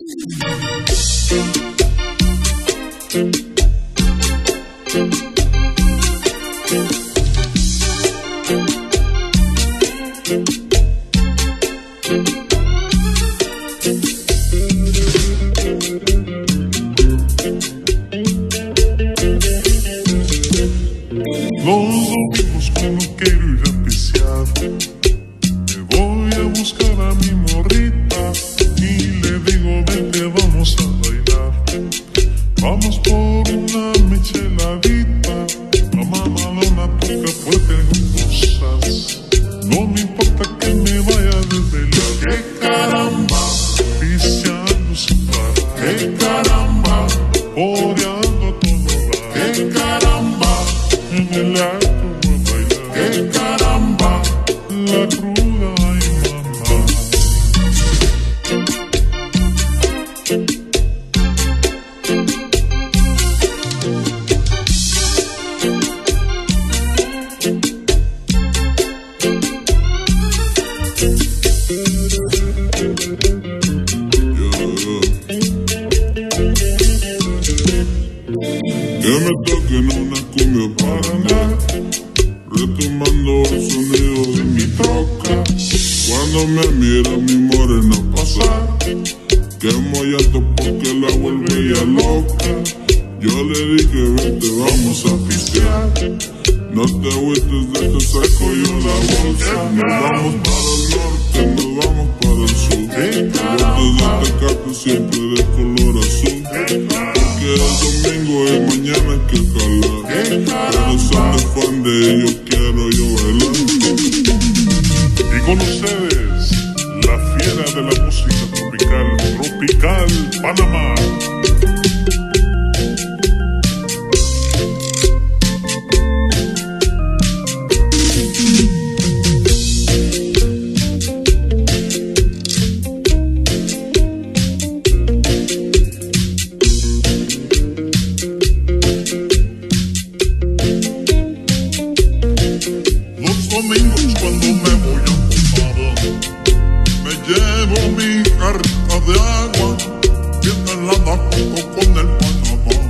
Los domingos con un querer apreciado No me importa que me vaya desde la que caramba, viciando sin parar, que caramba, odiando a todo lugar, que caramba, en el acto voy a bailar, que caramba, la cruda y mamá. Que me toquen una cumbia para nada, retomando el sonido de mi troca. Cuando me mira mi morena pasar, quemo llanto porque la volvía loca. Yo le dije, vete, vamos a pistear. No te agüites de este saco y una bolsa. Nos vamos para el norte, nos vamos para el sur. Botes de tecate siempre de color azul. Porque es domingo y mañana hay que jalar. Pero son de fan de ellos quiero yo bailar. Y con ustedes, la fiera de la música tropical, Tropical Panamá. domingos cuando me voy a tomar. Me llevo mi carta de agua, viene la da con el Panamá.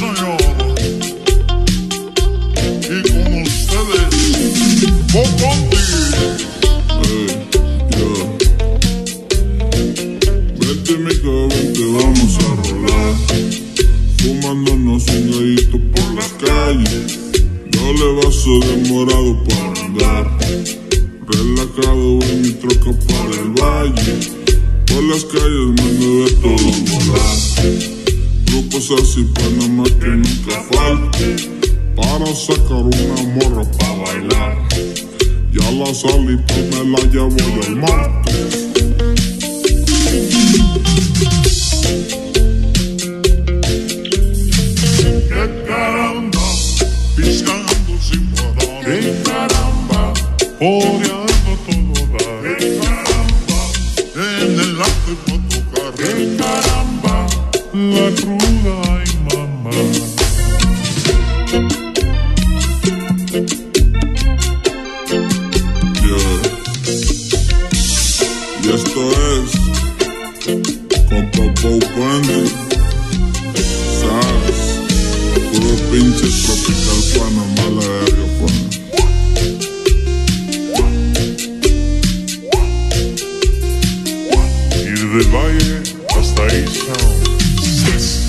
Y con ustedes, Bocondi. Hey, yo. Vete mi cabrón que vamos a rolar. Fumándonos un gallito por la calle. Dale vaso de morado para andar. Relajado en mi troca para el valle. Por las calles me de todo volar cosas así, Panamá que nunca falte. Para sacar una morra para bailar. Ya la salí, me la llevo del martes. вдвоє постоїть нам.